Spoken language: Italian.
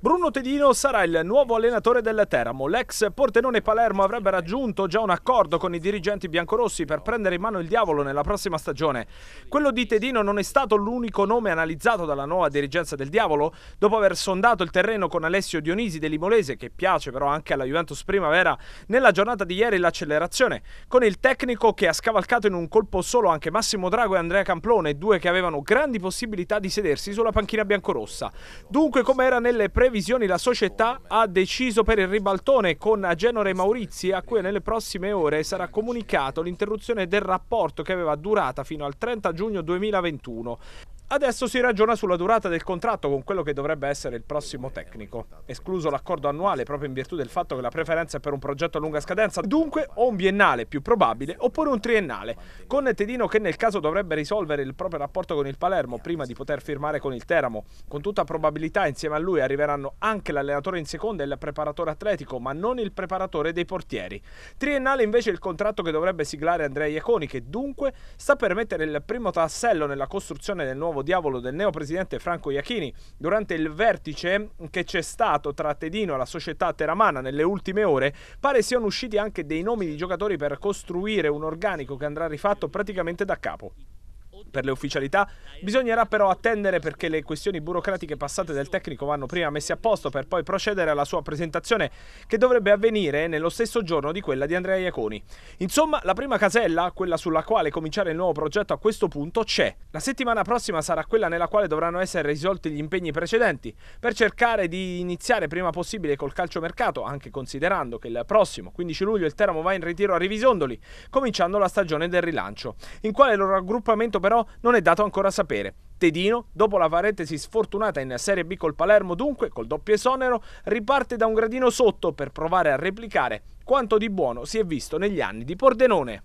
Bruno Tedino sarà il nuovo allenatore del Teramo. L'ex Portenone Palermo avrebbe raggiunto già un accordo con i dirigenti biancorossi per prendere in mano il diavolo nella prossima stagione. Quello di Tedino non è stato l'unico nome analizzato dalla nuova dirigenza del diavolo. Dopo aver sondato il terreno con Alessio Dionisi dell'Imolese, che piace però anche alla Juventus Primavera, nella giornata di ieri l'accelerazione, con il tecnico che ha scavalcato in un colpo solo anche Massimo Drago e Andrea Camplone, due che avevano grandi possibilità di sedersi sulla panchina biancorossa. Dunque, come era nelle pre previsioni la società ha deciso per il ribaltone con Genore Maurizi a cui nelle prossime ore sarà comunicato l'interruzione del rapporto che aveva durata fino al 30 giugno 2021. Adesso si ragiona sulla durata del contratto con quello che dovrebbe essere il prossimo tecnico, escluso l'accordo annuale proprio in virtù del fatto che la preferenza è per un progetto a lunga scadenza, dunque o un biennale più probabile oppure un triennale, con Tedino che nel caso dovrebbe risolvere il proprio rapporto con il Palermo prima di poter firmare con il Teramo. Con tutta probabilità insieme a lui arriveranno anche l'allenatore in seconda e il preparatore atletico, ma non il preparatore dei portieri. Triennale invece il contratto che dovrebbe siglare Andrea Iaconi che dunque sta per mettere il primo tassello nella costruzione del nuovo nuovo diavolo del neopresidente Franco Iachini durante il vertice che c'è stato tra Tedino e la società teramana nelle ultime ore, pare siano usciti anche dei nomi di giocatori per costruire un organico che andrà rifatto praticamente da capo per le ufficialità. Bisognerà però attendere perché le questioni burocratiche passate del tecnico vanno prima messe a posto per poi procedere alla sua presentazione che dovrebbe avvenire nello stesso giorno di quella di Andrea Iaconi. Insomma, la prima casella, quella sulla quale cominciare il nuovo progetto a questo punto, c'è. La settimana prossima sarà quella nella quale dovranno essere risolti gli impegni precedenti per cercare di iniziare prima possibile col calciomercato, anche considerando che il prossimo 15 luglio il Teramo va in ritiro a Rivisondoli, cominciando la stagione del rilancio, in quale il raggruppamento però non è dato ancora sapere. Tedino, dopo la parentesi sfortunata in Serie B col Palermo, dunque, col doppio esonero, riparte da un gradino sotto per provare a replicare quanto di buono si è visto negli anni di Pordenone.